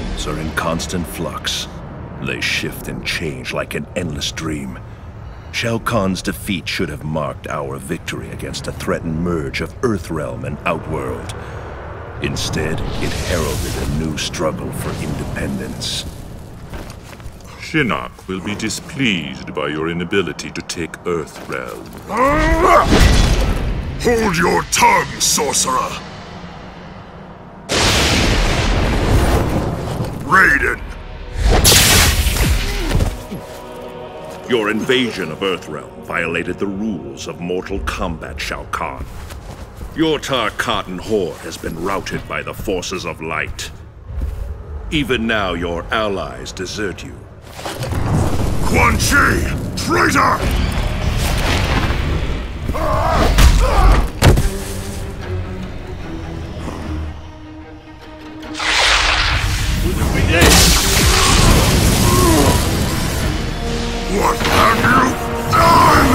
realms are in constant flux. They shift and change like an endless dream. Shao Kahn's defeat should have marked our victory against a threatened merge of Earthrealm and Outworld. Instead, it heralded a new struggle for independence. Shinnok will be displeased by your inability to take Earthrealm. Hold your tongue, sorcerer! Raiden! Your invasion of Earthrealm violated the rules of Mortal Kombat, Shao Kahn. Your Tarkatan horde has been routed by the forces of light. Even now, your allies desert you. Quan Chi! Traitor! What have you done?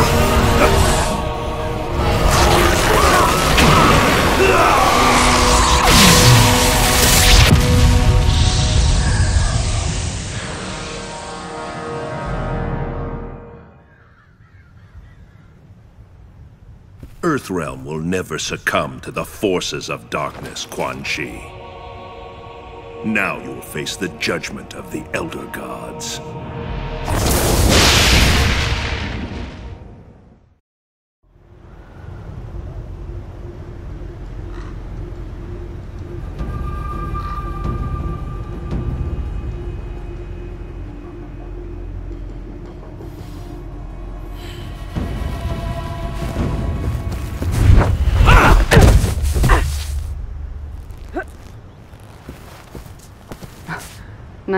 Earthrealm will never succumb to the forces of darkness, Quan Chi. Now you will face the judgment of the Elder Gods.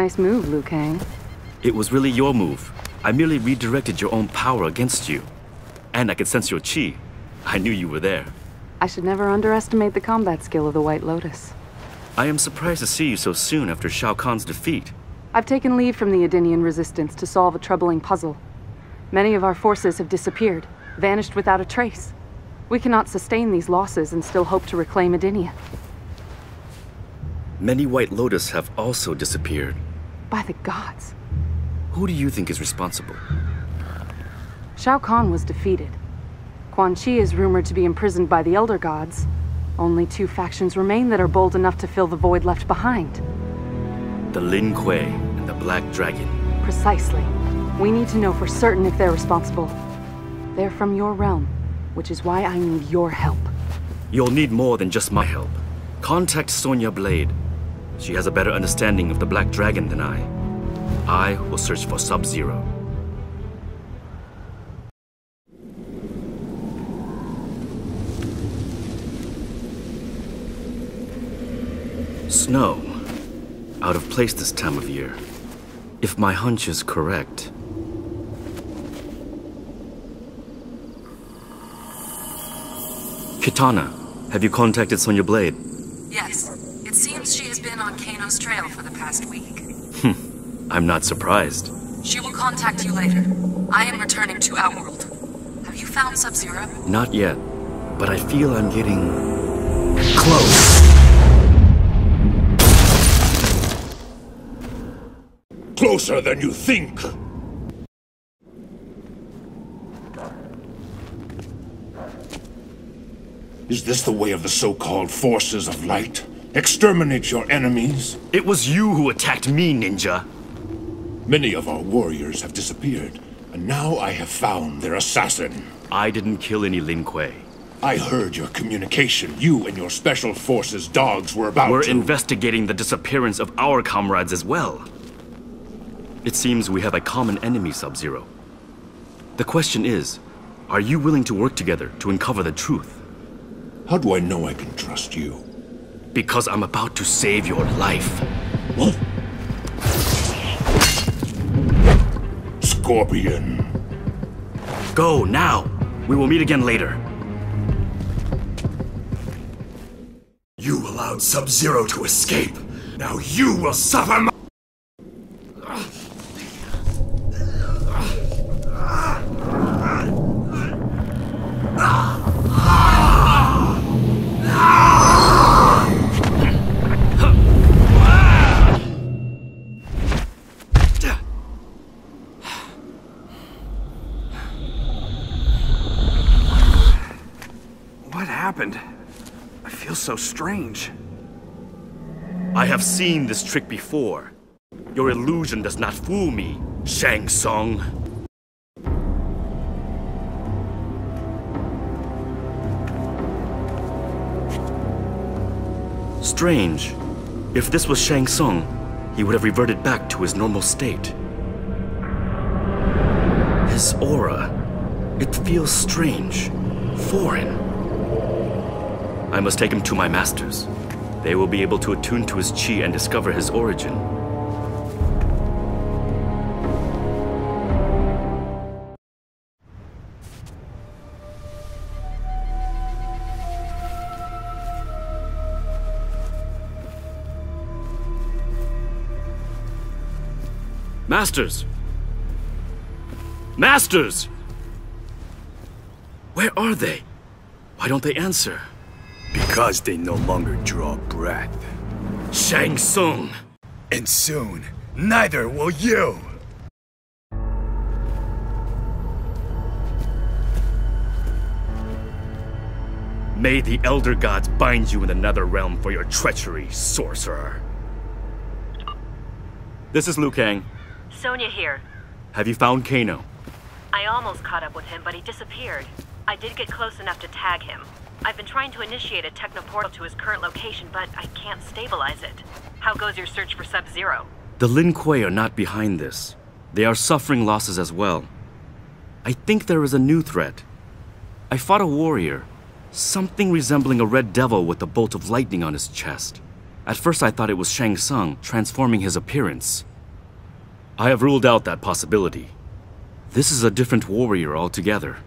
Nice move, Liu Kang. It was really your move. I merely redirected your own power against you. And I could sense your chi. I knew you were there. I should never underestimate the combat skill of the White Lotus. I am surprised to see you so soon after Shao Kahn's defeat. I've taken leave from the Edenian resistance to solve a troubling puzzle. Many of our forces have disappeared, vanished without a trace. We cannot sustain these losses and still hope to reclaim Edenia. Many White Lotus have also disappeared. By the gods. Who do you think is responsible? Shao Kahn was defeated. Quan Chi is rumored to be imprisoned by the Elder Gods. Only two factions remain that are bold enough to fill the void left behind. The Lin Kuei and the Black Dragon. Precisely. We need to know for certain if they're responsible. They're from your realm, which is why I need your help. You'll need more than just my help. Contact Sonya Blade. She has a better understanding of the Black Dragon than I. I will search for Sub-Zero. Snow. Out of place this time of year. If my hunch is correct. Kitana, have you contacted Sonya Blade? Yes. It seems she has been Kano's trail for the past week. Hmm. I'm not surprised. She will contact you later. I am returning to Outworld. Have you found Sub-Zero? Not yet, but I feel I'm getting close. Closer than you think! Is this the way of the so-called forces of light? Exterminate your enemies? It was you who attacked me, ninja. Many of our warriors have disappeared, and now I have found their assassin. I didn't kill any Lin Kuei. I heard your communication. You and your special forces dogs were about We're to... investigating the disappearance of our comrades as well. It seems we have a common enemy, Sub-Zero. The question is, are you willing to work together to uncover the truth? How do I know I can trust you? Because I'm about to save your life. Scorpion. Go, now! We will meet again later. You allowed Sub-Zero to escape. Now you will suffer strange. I have seen this trick before. Your illusion does not fool me, Shang Tsung. Strange. If this was Shang Tsung, he would have reverted back to his normal state. His aura, it feels strange, foreign. I must take him to my masters. They will be able to attune to his chi and discover his origin. Masters! Masters! Where are they? Why don't they answer? Because they no longer draw breath. Shang Tsung! And soon, neither will you! May the Elder Gods bind you in another realm for your treachery, sorcerer. This is Liu Kang. Sonya here. Have you found Kano? I almost caught up with him, but he disappeared. I did get close enough to tag him. I've been trying to initiate a technoportal to his current location, but I can't stabilize it. How goes your search for Sub-Zero? The Lin Kuei are not behind this. They are suffering losses as well. I think there is a new threat. I fought a warrior, something resembling a red devil with a bolt of lightning on his chest. At first I thought it was Shang Tsung transforming his appearance. I have ruled out that possibility. This is a different warrior altogether.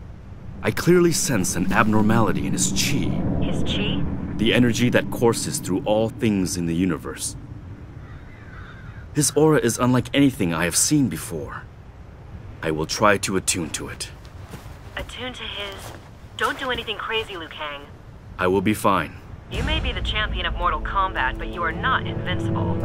I clearly sense an abnormality in his chi. His chi? The energy that courses through all things in the universe. His aura is unlike anything I have seen before. I will try to attune to it. Attune to his... Don't do anything crazy, Liu Kang. I will be fine. You may be the champion of Mortal Kombat, but you are not invincible.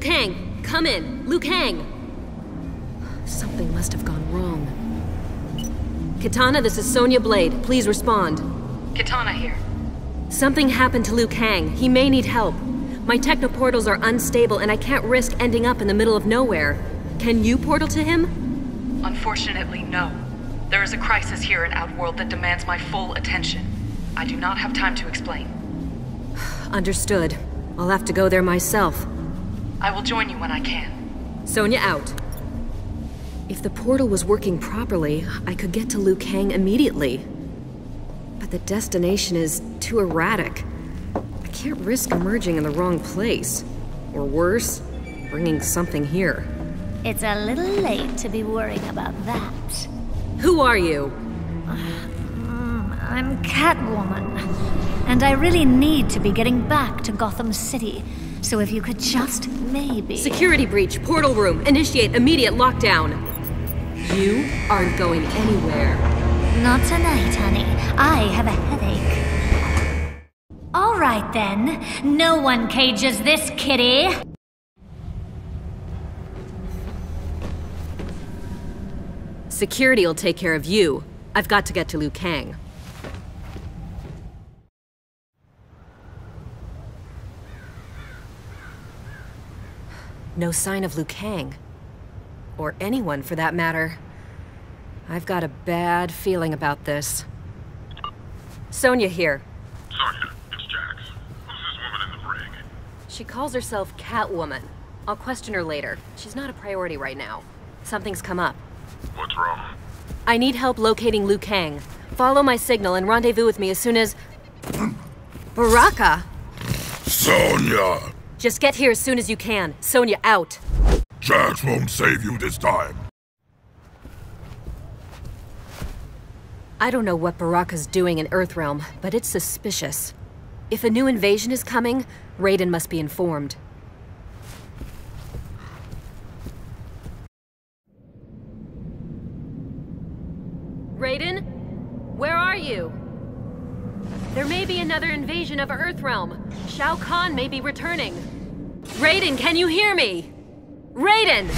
Liu Kang, come in. Liu Kang! Something must have gone wrong. Kitana, this is Sonya Blade. Please respond. Kitana here. Something happened to Liu Kang. He may need help. My technoportals are unstable and I can't risk ending up in the middle of nowhere. Can you portal to him? Unfortunately, no. There is a crisis here in Outworld that demands my full attention. I do not have time to explain. Understood. I'll have to go there myself. I will join you when I can. Sonya out. If the portal was working properly, I could get to Liu Kang immediately. But the destination is too erratic. I can't risk emerging in the wrong place. Or worse, bringing something here. It's a little late to be worrying about that. Who are you? Um, I'm Catwoman. And I really need to be getting back to Gotham City. So if you could just maybe. Security breach, portal room, initiate immediate lockdown. You aren't going anywhere. Not tonight, honey. I have a headache. All right then. No one cages this kitty. Security will take care of you. I've got to get to Liu Kang. No sign of Liu Kang. Or anyone, for that matter. I've got a bad feeling about this. Sonya here. Sonya, it's Jax. Who's this woman in the ring? She calls herself Catwoman. I'll question her later. She's not a priority right now. Something's come up. What's wrong? I need help locating Liu Kang. Follow my signal and rendezvous with me as soon as... Baraka! Sonya! Just get here as soon as you can. Sonya out. Jax won't save you this time. I don't know what Baraka's doing in Earthrealm, but it's suspicious. If a new invasion is coming, Raiden must be informed. Raiden? Where are you? There may be another invasion of Earthrealm. Shao Kahn may be returning. Raiden, can you hear me? Raiden!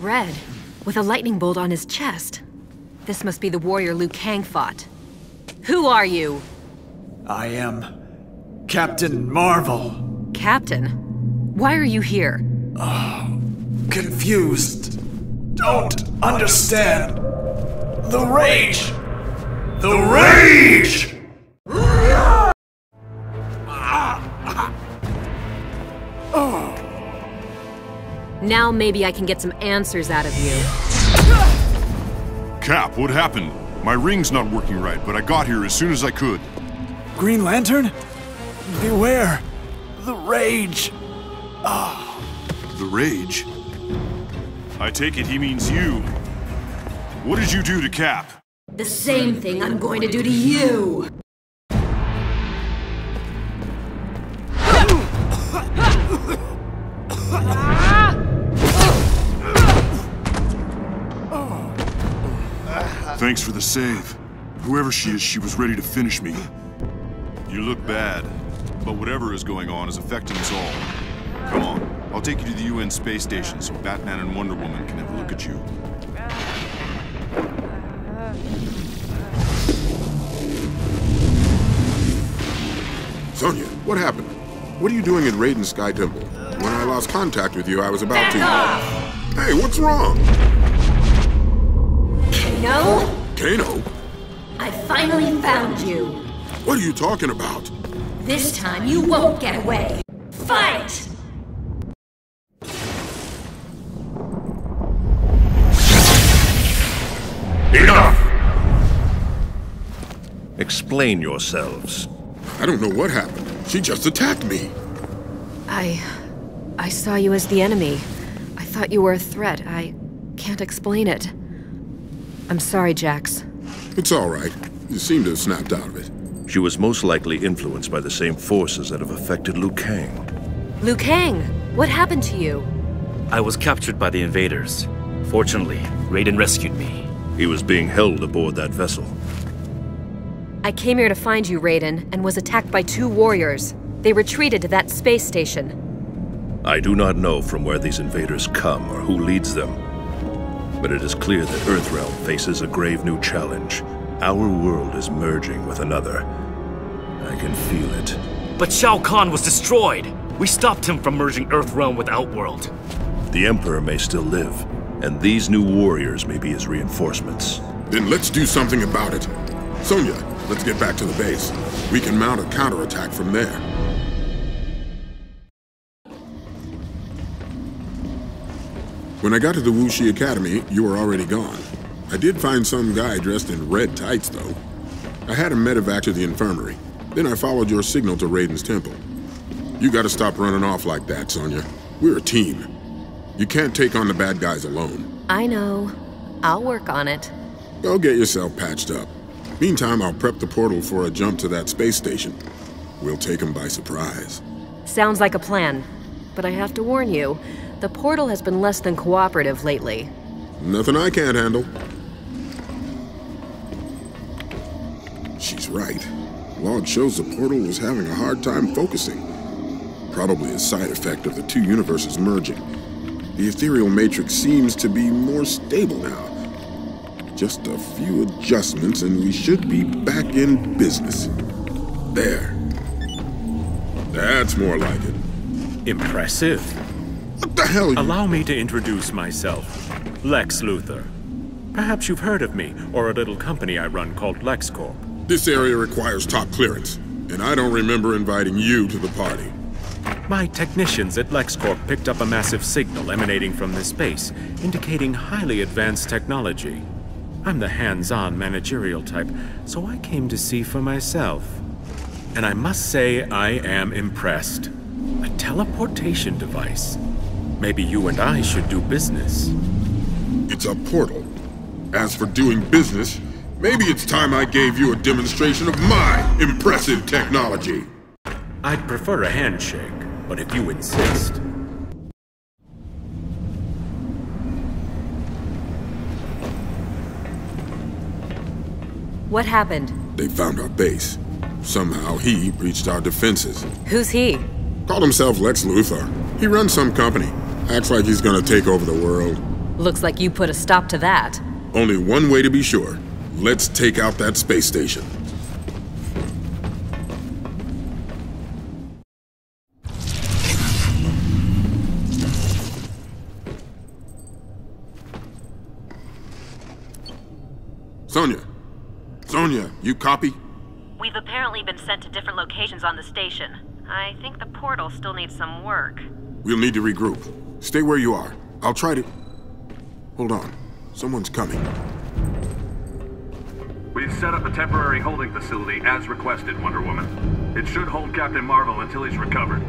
Red, with a lightning bolt on his chest. This must be the warrior Liu Kang fought. Who are you? I am Captain Marvel. Captain? Why are you here? Oh, Confused. Don't understand. The rage. The rage! Now maybe I can get some answers out of you. Cap, what happened? My ring's not working right, but I got here as soon as I could. Green Lantern? Beware. The rage. The rage? I take it he means you. What did you do to Cap? The same thing I'm going to do to you! Thanks for the save. Whoever she is, she was ready to finish me. You look bad, but whatever is going on is affecting us all. Come on, I'll take you to the UN space station so Batman and Wonder Woman can have a look at you. Sonya, what happened? What are you doing in Raiden Sky Temple? When I lost contact with you, I was about to. Off! Hey, what's wrong? Kano? Kano? I finally found you. What are you talking about? This time you won't get away. Fight! Explain yourselves. I don't know what happened. She just attacked me. I. I saw you as the enemy. I thought you were a threat. I can't explain it. I'm sorry, Jax. It's all right. You seem to have snapped out of it. She was most likely influenced by the same forces that have affected Liu Kang. Liu Kang, what happened to you? I was captured by the invaders. Fortunately, Raiden rescued me. He was being held aboard that vessel. I came here to find you, Raiden, and was attacked by two warriors. They retreated to that space station. I do not know from where these invaders come or who leads them. But it is clear that Earthrealm faces a grave new challenge. Our world is merging with another. I can feel it. But Shao Kahn was destroyed! We stopped him from merging Earthrealm with Outworld. The Emperor may still live, and these new warriors may be his reinforcements. Then let's do something about it. Sonya, let's get back to the base. We can mount a counterattack from there. When I got to the Wu Shi Academy, you were already gone. I did find some guy dressed in red tights, though. I had him medevac to the infirmary. Then I followed your signal to Raiden's temple. You gotta stop running off like that, Sonya. We're a team. You can't take on the bad guys alone. I know. I'll work on it. Go get yourself patched up. Meantime, I'll prep the portal for a jump to that space station. We'll take him by surprise. Sounds like a plan. But I have to warn you, the portal has been less than cooperative lately. Nothing I can't handle. She's right. Log shows the portal was having a hard time focusing. Probably a side effect of the two universes merging. The ethereal matrix seems to be more stable now. Just a few adjustments and we should be back in business. There. That's more like it. Impressive. What the hell you... Allow me to introduce myself. Lex Luthor. Perhaps you've heard of me, or a little company I run called LexCorp. This area requires top clearance, and I don't remember inviting you to the party. My technicians at LexCorp picked up a massive signal emanating from this base, indicating highly advanced technology. I'm the hands-on managerial type, so I came to see for myself. And I must say I am impressed. A teleportation device. Maybe you and I should do business. It's a portal. As for doing business, maybe it's time I gave you a demonstration of my impressive technology. I'd prefer a handshake, but if you insist. What happened? They found our base. Somehow he breached our defenses. Who's he? Called himself Lex Luthor. He runs some company. Acts like he's gonna take over the world. Looks like you put a stop to that. Only one way to be sure. Let's take out that space station. You copy? We've apparently been sent to different locations on the station. I think the portal still needs some work. We'll need to regroup. Stay where you are. I'll try to... Hold on. Someone's coming. We've set up a temporary holding facility as requested, Wonder Woman. It should hold Captain Marvel until he's recovered.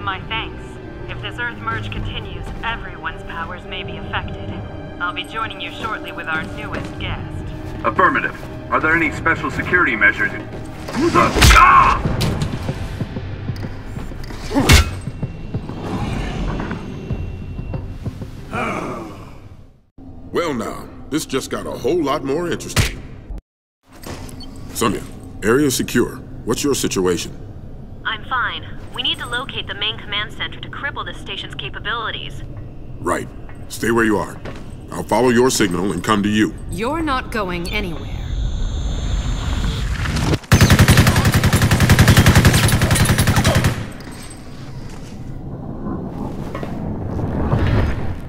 My thanks. If this Earth merge continues, everyone's powers may be affected. I'll be joining you shortly with our newest guest. Affirmative. Are there any special security measures? Ah! Well now, this just got a whole lot more interesting. Sonya, area secure. What's your situation? I'm fine. We need to locate the main command center to cripple this station's capabilities. Right. Stay where you are. I'll follow your signal and come to you. You're not going anywhere.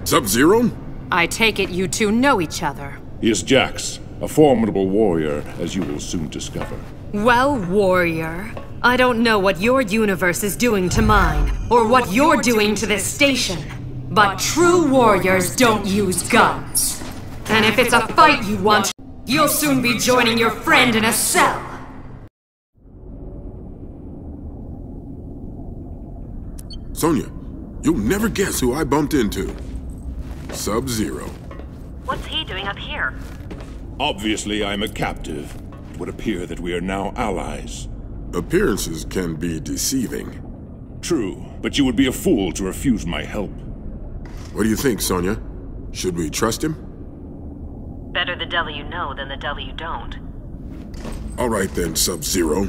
Sub-Zero? I take it you two know each other. He is Jax, a formidable warrior, as you will soon discover. Well, warrior, I don't know what your universe is doing to mine, or what you're doing to this station. But true warriors don't use guns. And if it's a fight you want, you'll soon be joining your friend in a cell. Sonya, you'll never guess who I bumped into. Sub-Zero. What's he doing up here? Obviously, I'm a captive. It would appear that we are now allies. Appearances can be deceiving. True, but you would be a fool to refuse my help. What do you think, Sonya? Should we trust him? Better the devil you know than the devil you don't. All right then, Sub-Zero.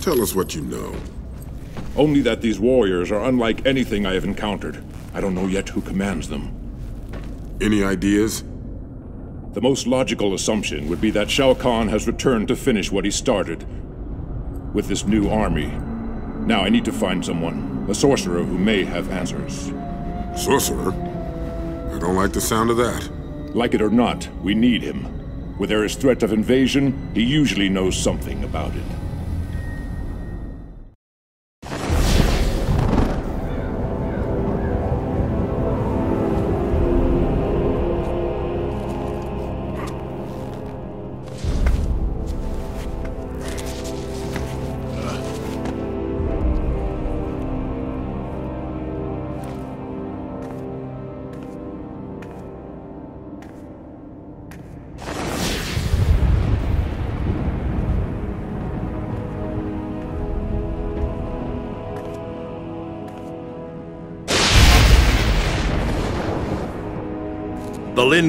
Tell us what you know. Only that these warriors are unlike anything I have encountered. I don't know yet who commands them. Any ideas? The most logical assumption would be that Shao Kahn has returned to finish what he started with this new army. Now I need to find someone, a sorcerer who may have answers. Sorcerer? I don't like the sound of that. Like it or not, we need him. Where there is threat of invasion, he usually knows something about it.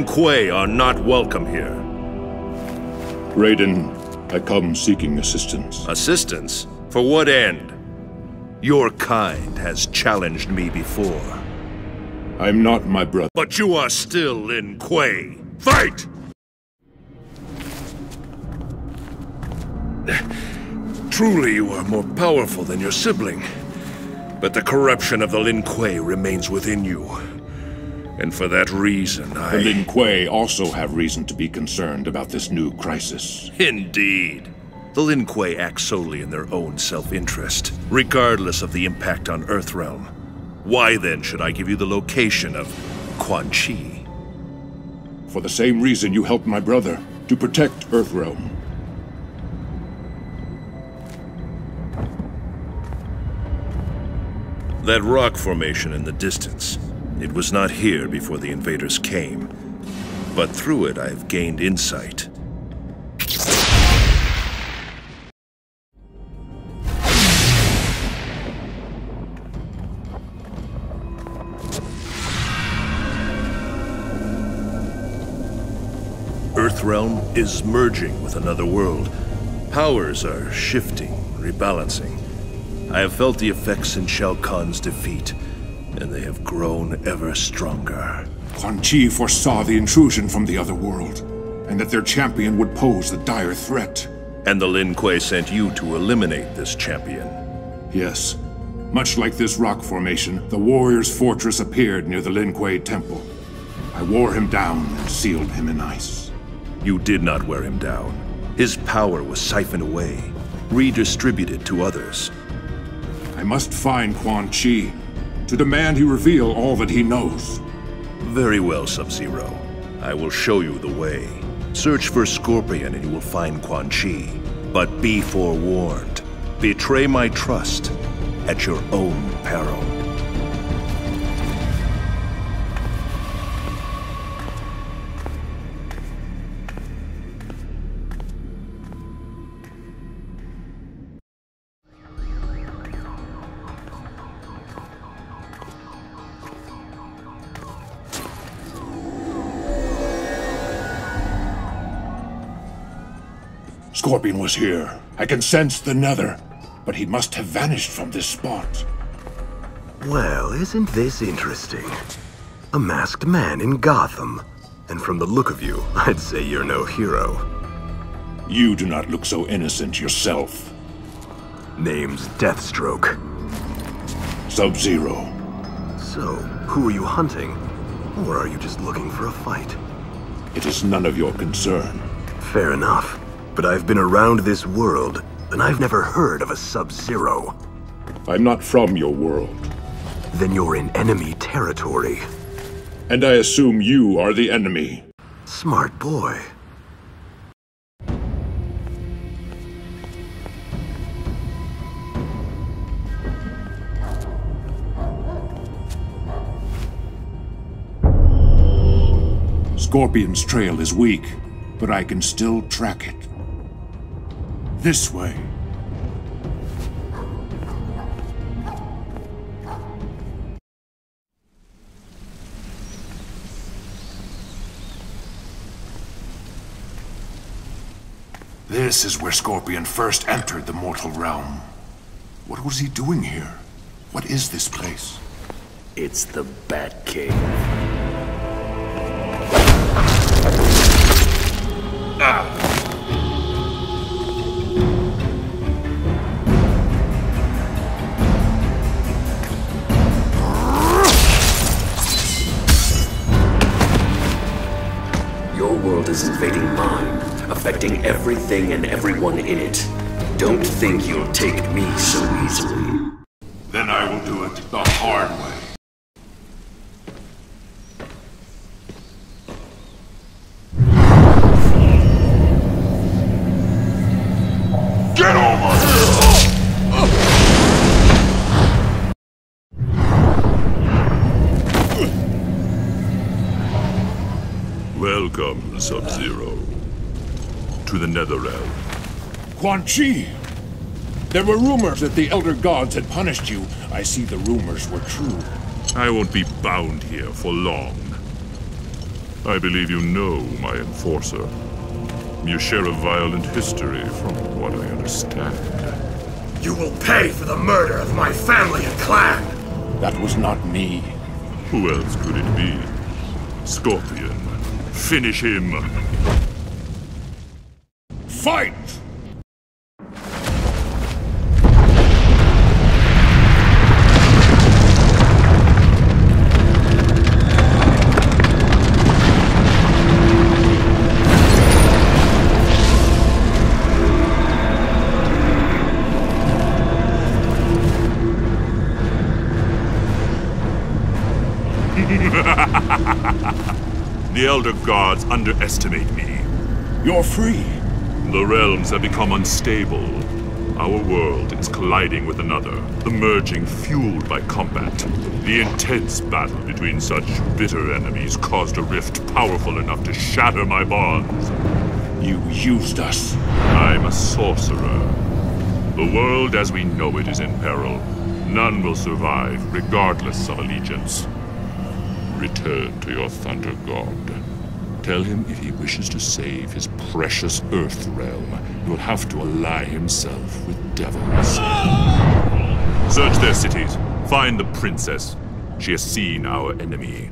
Lin Kuei are not welcome here. Raiden, I come seeking assistance. Assistance? For what end? Your kind has challenged me before. I'm not my brother. But you are still Lin Kuei. Fight! Truly, you are more powerful than your sibling. But the corruption of the Lin Kuei remains within you. And for that reason, I... The Lin Kuei also have reason to be concerned about this new crisis. Indeed. The Lin Kuei act solely in their own self-interest, regardless of the impact on Earthrealm. Why then should I give you the location of Quan Chi? For the same reason you helped my brother, to protect Earthrealm. That rock formation in the distance. It was not here before the invaders came. But through it, I have gained insight. Earthrealm is merging with another world. Powers are shifting, rebalancing. I have felt the effects in Shao Kahn's defeat, and they have grown ever stronger. Quan Chi foresaw the intrusion from the other world, and that their champion would pose a dire threat. And the Lin Kuei sent you to eliminate this champion. Yes. Much like this rock formation, the warrior's fortress appeared near the Lin Kuei temple. I wore him down and sealed him in ice. You did not wear him down. His power was siphoned away, redistributed to others. I must find Quan Chi, to demand he reveal all that he knows. Very well, Sub-Zero. I will show you the way. Search for Scorpion and you will find Quan Chi. But be forewarned. Betray my trust at your own peril. Scorpion was here. I can sense the nether. But he must have vanished from this spot. Well, isn't this interesting? A masked man in Gotham. And from the look of you, I'd say you're no hero. You do not look so innocent yourself. Name's Deathstroke. Sub-Zero. So, who are you hunting? Or are you just looking for a fight? It is none of your concern. Fair enough. But I've been around this world, and I've never heard of a Sub-Zero. I'm not from your world. Then you're in enemy territory. And I assume you are the enemy. Smart boy. Scorpion's trail is weak, but I can still track it. This way. This is where Scorpion first entered the mortal realm. What was he doing here? What is this place? It's the Batcave. Everything and everyone in it. Don't think you'll take me so easily. Then I will do it the hard way. Welcome, Sub-Zero. To the Netherrealm. Quan Chi! There were rumors that the Elder Gods had punished you. I see the rumors were true. I won't be bound here for long. I believe you know my enforcer. You share a violent history, from what I understand. You will pay for the murder of my family and clan! That was not me. Who else could it be? Scorpion. Finish him! Fight! the Elder Gods underestimate me. You're free. The realms have become unstable. Our world is colliding with another, the merging fueled by combat. The intense battle between such bitter enemies caused a rift powerful enough to shatter my bonds. You used us. I'm a sorcerer. The world as we know it is in peril. None will survive, regardless of allegiance. Return to your Thunder God. Tell him if he wishes to save his precious Earth realm, he will have to ally himself with devils. Search their cities. Find the princess. She has seen our enemy.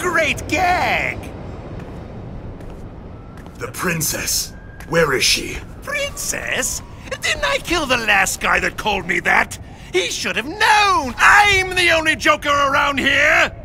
Great gag! The princess. Where is she? Princess? Didn't I kill the last guy that called me that? He should have known! I'm the only Joker around here!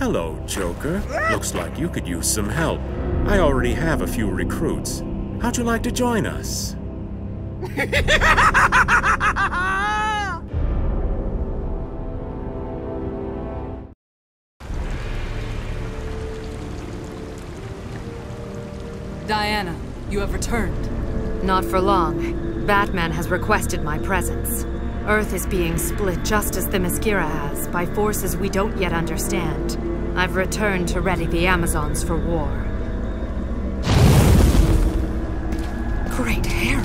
Hello, Joker. Looks like you could use some help. I already have a few recruits. How'd you like to join us? Diana, you have returned. Not for long. Batman has requested my presence. Earth is being split just as Themyscira has, by forces we don't yet understand. I've returned to ready the Amazons for war. Great Hera!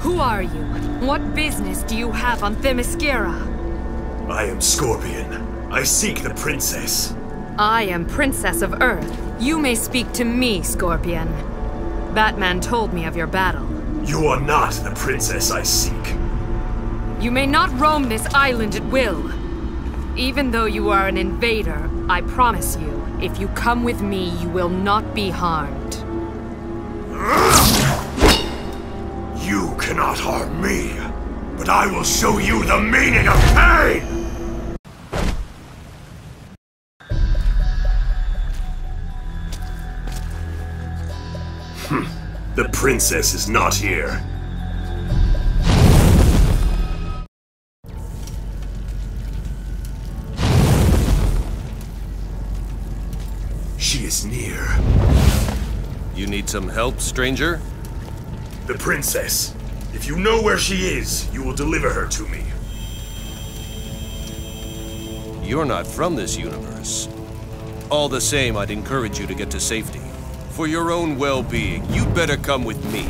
Who are you? What business do you have on Themyscira? I am Scorpion. I seek the princess. I am Princess of Earth. You may speak to me, Scorpion. Batman told me of your battle. You are not the princess I seek. You may not roam this island at will. Even though you are an invader, I promise you, if you come with me, you will not be harmed. You cannot harm me, but I will show you the meaning of pain! Hmm. The princess is not here. She is near. You need some help, stranger? The princess. If you know where she is, you will deliver her to me. You're not from this universe. All the same, I'd encourage you to get to safety. For your own well-being, you'd better come with me.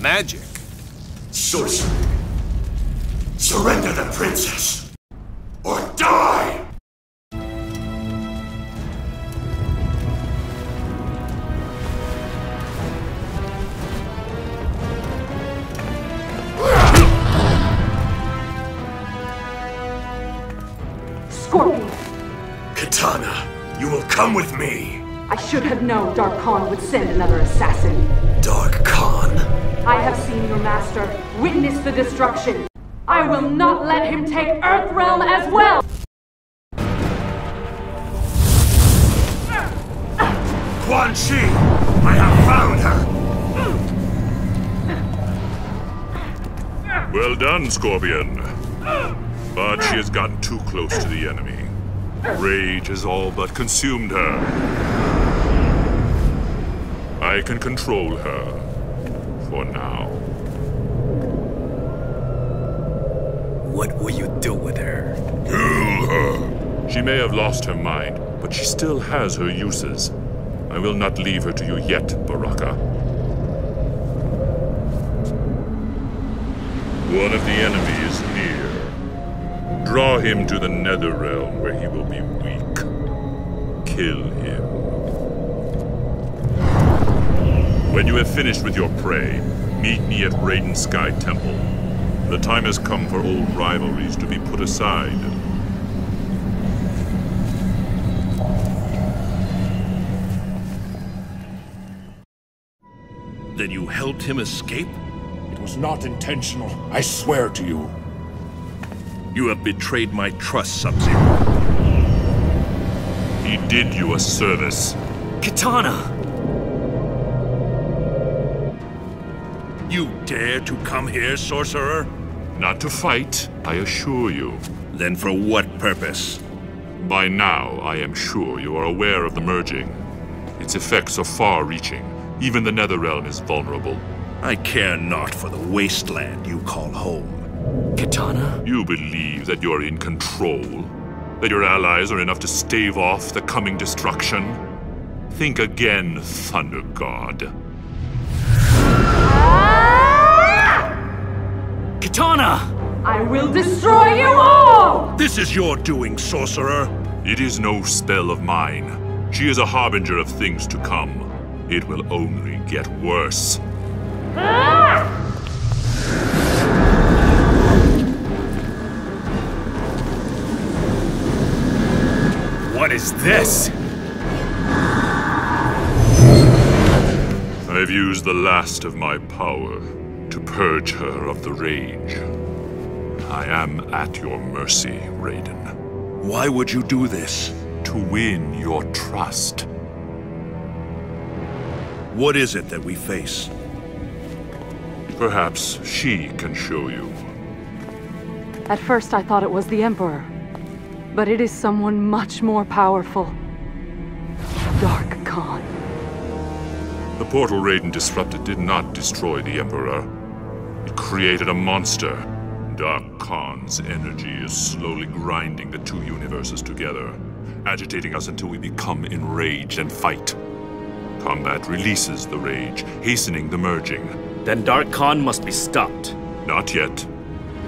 Magic. Sorcery. Surrender the princess, Dark Kahn would send another assassin. Dark Kahn. I have seen your master witness the destruction. I will not let him take Earthrealm as well! Quan Chi! I have found her! Well done, Scorpion. But she has gotten too close to the enemy. Rage has all but consumed her. I can control her. For now. What will you do with her? Kill her! She may have lost her mind, but she still has her uses. I will not leave her to you yet, Baraka. One of the enemy is near. Draw him to the Nether Realm where he will be weak. Kill him. When you have finished with your prey, meet me at Raiden Sky Temple. The time has come for old rivalries to be put aside. Then you helped him escape? It was not intentional. I swear to you. You have betrayed my trust, Sub-Zero. He did you a service. Kitana! You dare to come here, sorcerer? Not to fight, I assure you. Then for what purpose? By now, I am sure you are aware of the merging. Its effects are far-reaching. Even the Netherrealm is vulnerable. I care not for the wasteland you call home. Kitana? You believe that you're in control? That your allies are enough to stave off the coming destruction? Think again, Thunder God. Kitana! I will destroy you all! This is your doing, sorcerer. It is no spell of mine. She is a harbinger of things to come. It will only get worse. What is this? I've used the last of my power to purge her of the rage. I am at your mercy, Raiden. Why would you do this? To win your trust. What is it that we face? Perhaps she can show you. At first I thought it was the Emperor. But it is someone much more powerful. Dark Kahn. The portal Raiden disrupted did not destroy the Emperor. It created a monster. Dark Kahn's energy is slowly grinding the two universes together, agitating us until we become enraged and fight. Combat releases the rage, hastening the merging. Then Dark Kahn must be stopped. Not yet.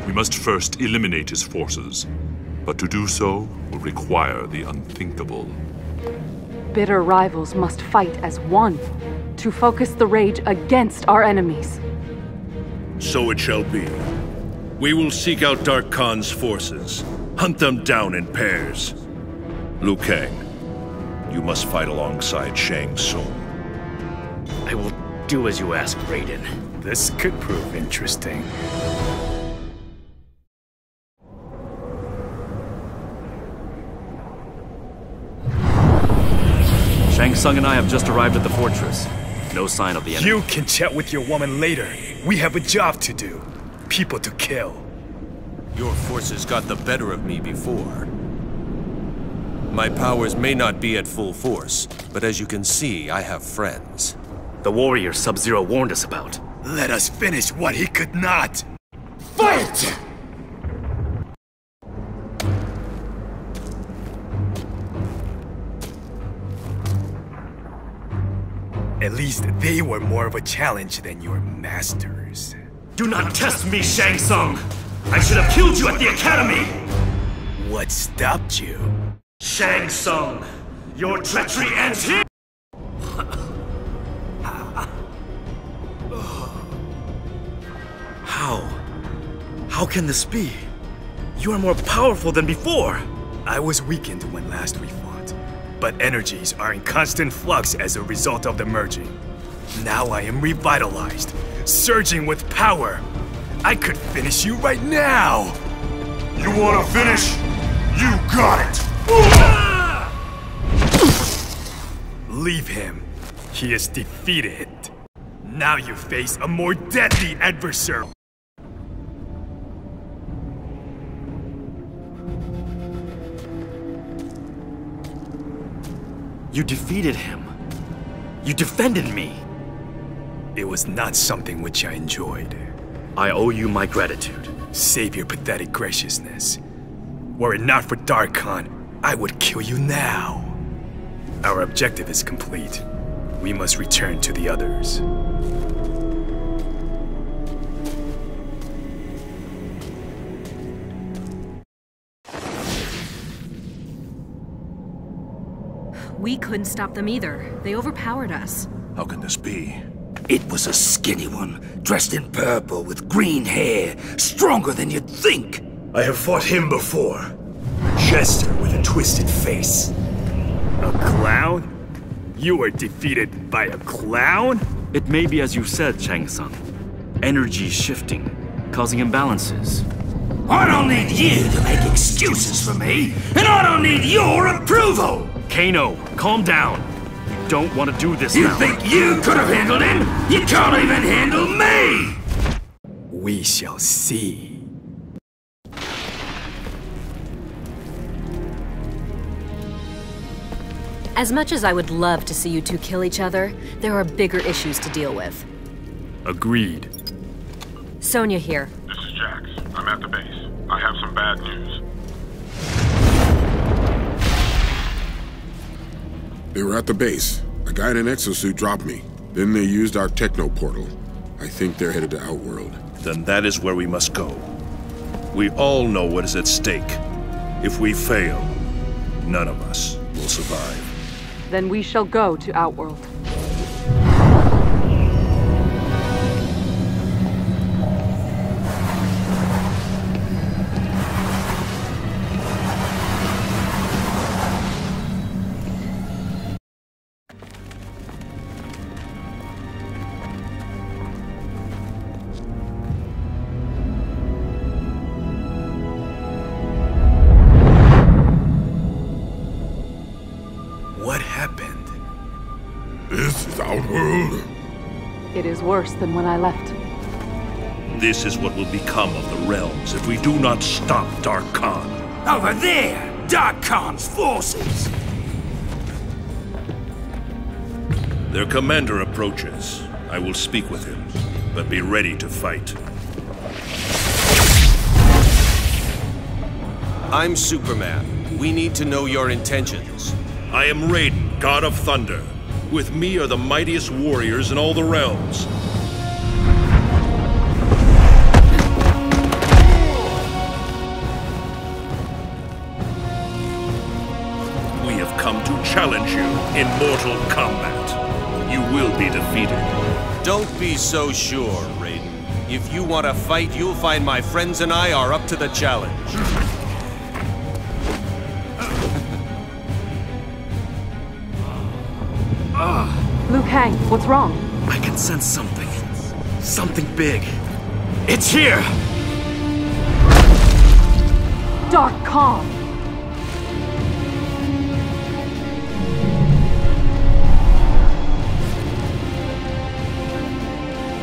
We must first eliminate his forces. But to do so will require the unthinkable. Bitter rivals must fight as one to focus the rage against our enemies. So it shall be. We will seek out Dark Kahn's forces, hunt them down in pairs. Liu Kang, you must fight alongside Shang Tsung. I will do as you ask, Raiden. This could prove interesting. Shang Tsung and I have just arrived at the fortress. No sign of the enemy. You can chat with your woman later. We have a job to do. People to kill. Your forces got the better of me before. My powers may not be at full force, but as you can see, I have friends. The warrior Sub-Zero warned us about. Let us finish what he could not. Fight! At least they were more of a challenge than your masters. Do not test me, Shang Tsung! I should have killed you at the Academy! What stopped you? Shang Tsung, your treachery ends here! How? How can this be? You are more powerful than before! I was weakened when last we fought, but energies are in constant flux as a result of the merging. Now I am revitalized, surging with power. I could finish you right now! You wanna finish? You got it! Leave him. He is defeated. Now you face a more deadly adversary. You defeated him. You defended me. It was not something which I enjoyed. I owe you my gratitude. Save your pathetic graciousness. Were it not for Dark Kahn, I would kill you now. Our objective is complete. We must return to the others. We couldn't stop them either. They overpowered us. How can this be? It was a skinny one, dressed in purple with green hair, stronger than you'd think. I have fought him before. Jester with a twisted face. A clown? You were defeated by a clown? It may be as you said, Shang Tsung. Energy shifting, causing imbalances. I don't need you to make excuses for me, and I don't need your approval! Kano, calm down. You don't want to do this You now. think you could have handled him? You can't even handle me! We shall see. As much as I would love to see you two kill each other, there are bigger issues to deal with. Agreed. Sonya here. This is Jax. I'm at the base. I have some bad news. They were at the base. A guy in an exosuit dropped me. Then they used our techno portal. I think they're headed to Outworld. Then that is where we must go. We all know what is at stake. If we fail, none of us will survive. Then we shall go to Outworld. Is worse than when I left. This is what will become of the realms if we do not stop Dark Kahn. Over there! Dark Kahn's forces! Their commander approaches. I will speak with him, but be ready to fight. I'm Superman. We need to know your intentions. I am Raiden, God of Thunder. With me are the mightiest warriors in all the realms. We have come to challenge you in mortal combat. You will be defeated. Don't be so sure, Raiden. If you want to fight, you'll find my friends and I are up to the challenge. Liu Kang, what's wrong? I can sense something. Something big. It's here! Dark Kahn!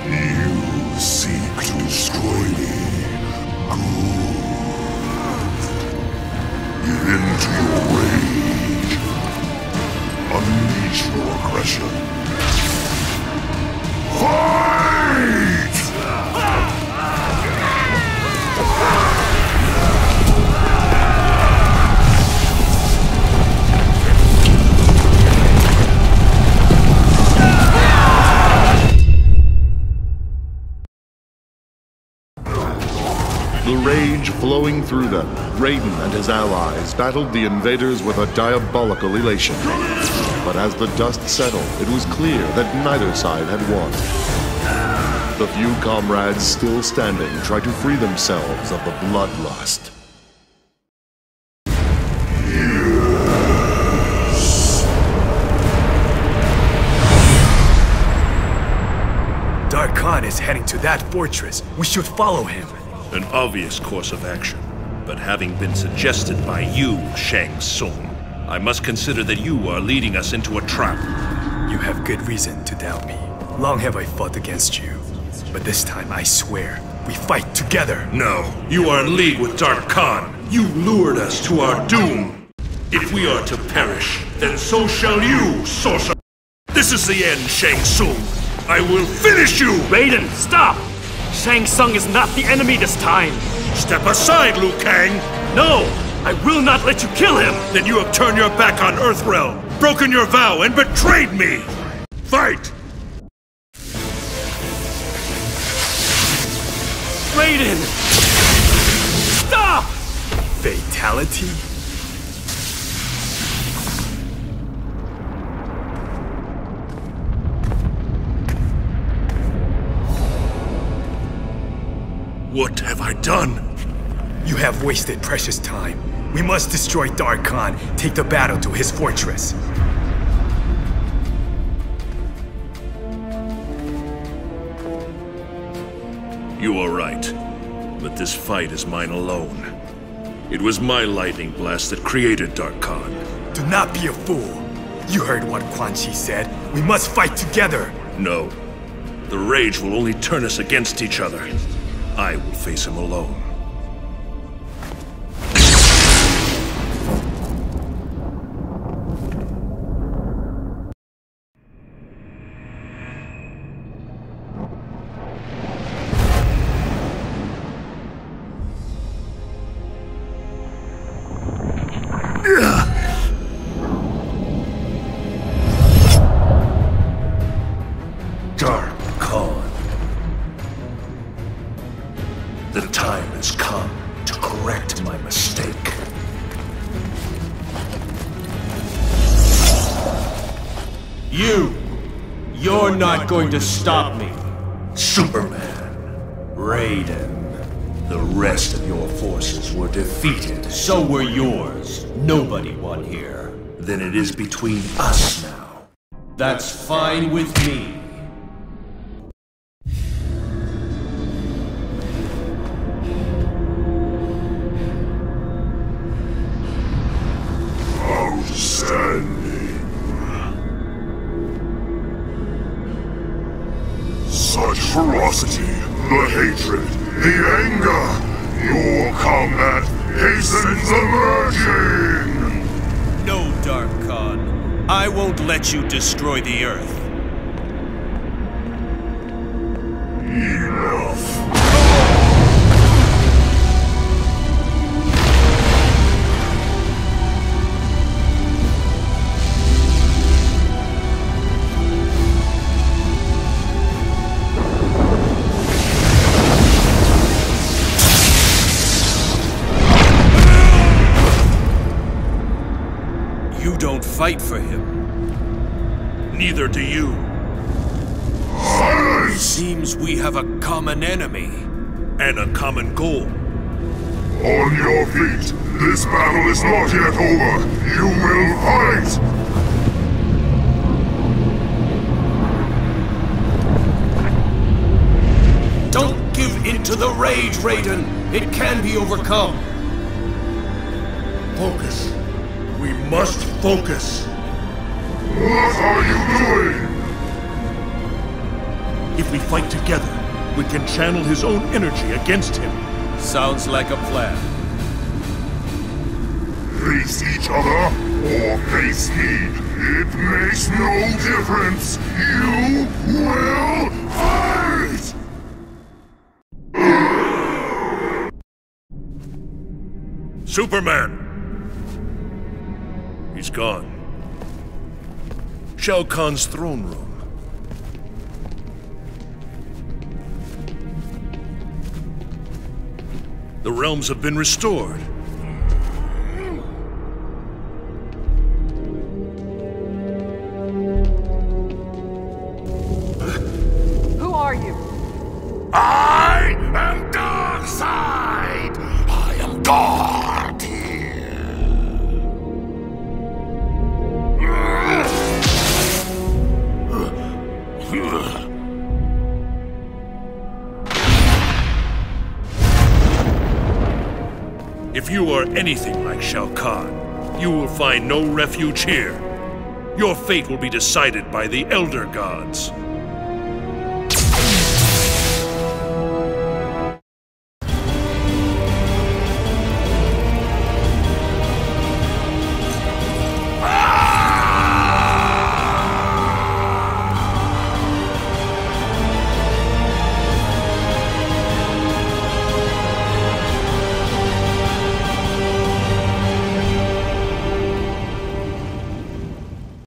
You seek to destroy me. Good. Give in to your rage. Aggression. The rage flowing through them, Raiden and his allies battled the invaders with a diabolical elation. But as the dust settled, it was clear that neither side had won. The few comrades still standing tried to free themselves of the bloodlust. Dark Kahn is heading to that fortress. We should follow him. An obvious course of action. But having been suggested by you, Shang Tsung, I must consider that you are leading us into a trap. You have good reason to doubt me. Long have I fought against you. But this time, I swear, we fight together. No, you are in league with Dark Kahn. You lured us to our doom. If we are to perish, then so shall you, sorcerer. This is the end, Shang Tsung. I will finish you! Raiden, stop! Shang Tsung is not the enemy this time! Step aside, Liu Kang! No! I will not let you kill him! Then you have turned your back on Earthrealm, broken your vow, and betrayed me! Fight! Raiden! Stop! Fatality? What have I done? You have wasted precious time. We must destroy Dark Kahn, take the battle to his fortress. You are right. But this fight is mine alone. It was my lightning blast that created Dark Kahn. Do not be a fool. You heard what Quan Chi said. We must fight together. No. The rage will only turn us against each other. I will face him alone. To stop me! Superman. Raiden. The rest of your forces were defeated. So were yours. Nobody won here. Then it is between us now. That's fine with me. I won't let you destroy the Earth. Enough. You don't fight for him. Neither do you. Seems we have a common enemy. And a common goal. On your feet. This battle is not yet over. You will fight. Don't give in to the rage, Raiden. It can be overcome. Focus. We must focus. What are you doing? If we fight together, we can channel his own energy against him. Sounds like a plan. Face each other or face me. It makes no difference. You will fight! Superman! He's gone. Shao Kahn's throne room. The realms have been restored. Anything like Shao Kahn, you will find no refuge here. Your fate will be decided by the Elder Gods.